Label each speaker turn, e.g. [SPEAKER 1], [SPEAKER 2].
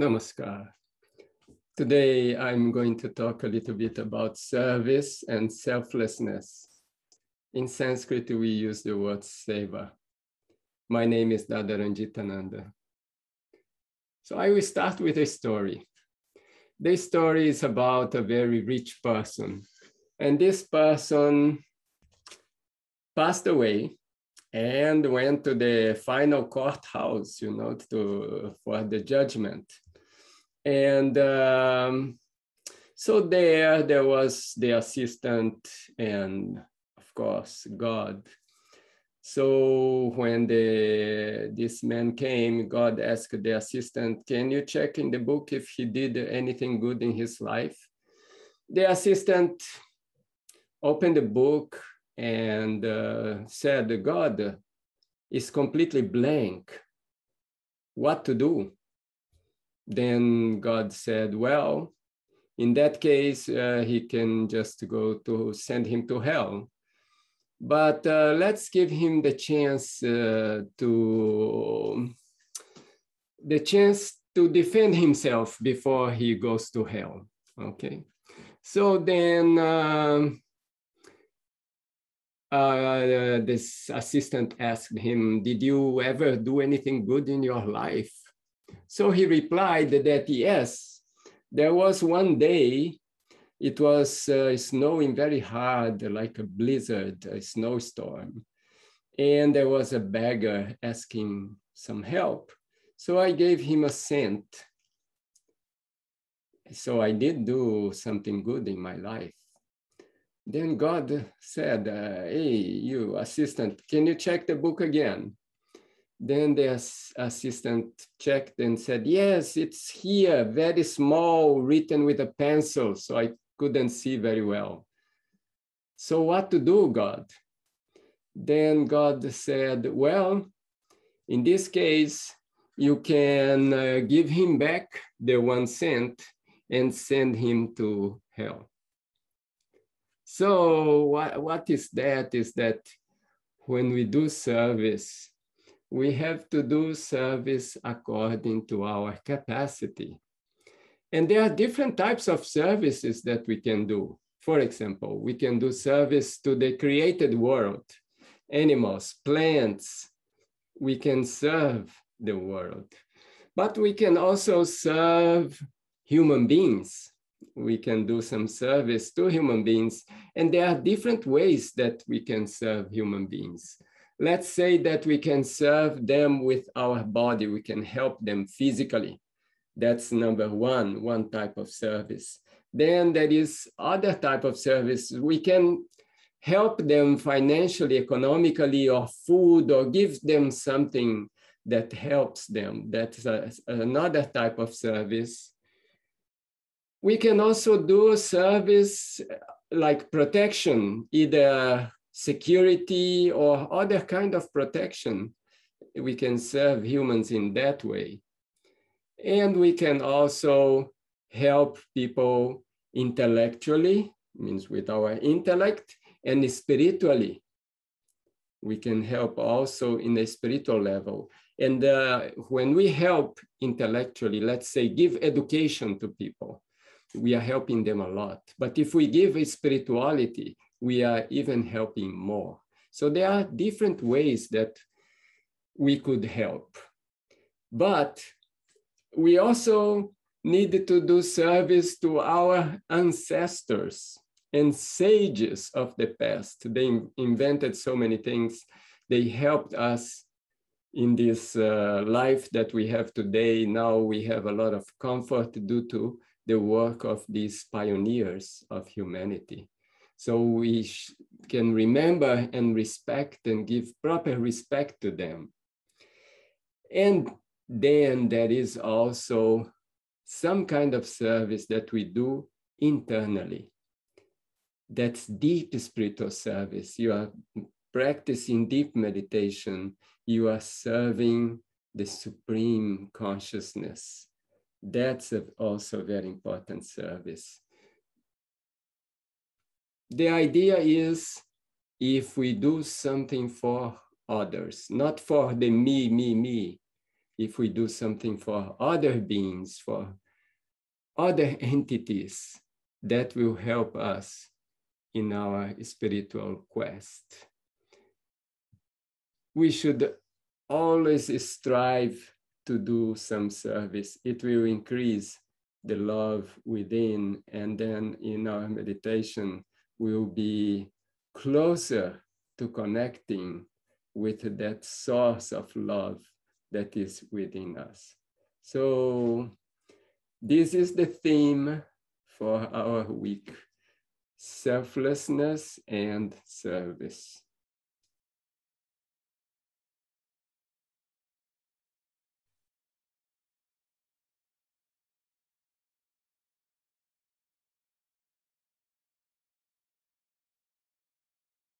[SPEAKER 1] Namaskar. Today I'm going to talk a little bit about service and selflessness. In Sanskrit, we use the word seva. My name is Dada Ranjitananda. So I will start with a story. This story is about a very rich person. And this person passed away and went to the final courthouse, you know, to, for the judgment. And um, so there, there was the assistant and of course, God. So when the, this man came, God asked the assistant, can you check in the book if he did anything good in his life? The assistant opened the book and uh, said, God is completely blank. What to do? Then God said, well, in that case, uh, he can just go to send him to hell. But uh, let's give him the chance uh, to the chance to defend himself before he goes to hell. Okay, so then um, uh, this assistant asked him, "Did you ever do anything good in your life?" So he replied that yes, there was one day, it was uh, snowing very hard, like a blizzard, a snowstorm. And there was a beggar asking some help. So I gave him a cent. So I did do something good in my life. Then God said, uh, hey, you assistant, can you check the book again? Then the assistant checked and said, yes, it's here, very small, written with a pencil, so I couldn't see very well. So what to do, God? Then God said, well, in this case, you can uh, give him back the one cent and send him to hell. So what, what is that is that when we do service, we have to do service according to our capacity. And there are different types of services that we can do. For example, we can do service to the created world, animals, plants. We can serve the world. But we can also serve human beings. We can do some service to human beings. And there are different ways that we can serve human beings let's say that we can serve them with our body, we can help them physically. That's number one, one type of service. Then there is other type of service. We can help them financially, economically, or food, or give them something that helps them. That's a, another type of service. We can also do service like protection, either security or other kind of protection. We can serve humans in that way. And we can also help people intellectually, means with our intellect, and spiritually. We can help also in a spiritual level. And uh, when we help intellectually, let's say give education to people, we are helping them a lot. But if we give a spirituality, we are even helping more. So there are different ways that we could help. But we also need to do service to our ancestors and sages of the past. They invented so many things. They helped us in this uh, life that we have today. Now we have a lot of comfort due to the work of these pioneers of humanity. So we can remember and respect and give proper respect to them. And then there is also some kind of service that we do internally. That's deep spiritual service. You are practicing deep meditation. You are serving the supreme consciousness. That's also very important service the idea is if we do something for others, not for the me, me, me, if we do something for other beings, for other entities, that will help us in our spiritual quest. We should always strive to do some service. It will increase the love within, and then in our meditation, we'll be closer to connecting with that source of love that is within us. So, this is the theme for our week selflessness and service.